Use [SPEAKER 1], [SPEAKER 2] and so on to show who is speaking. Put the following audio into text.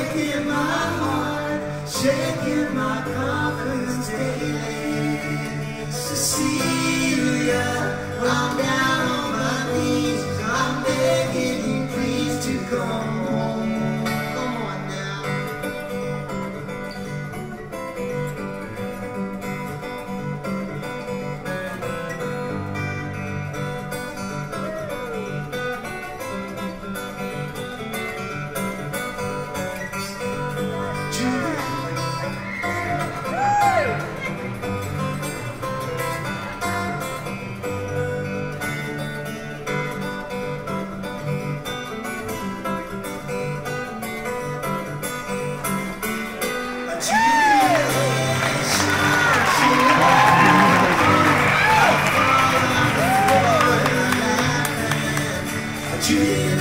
[SPEAKER 1] shaking my heart, shaking my confidence daily. ti.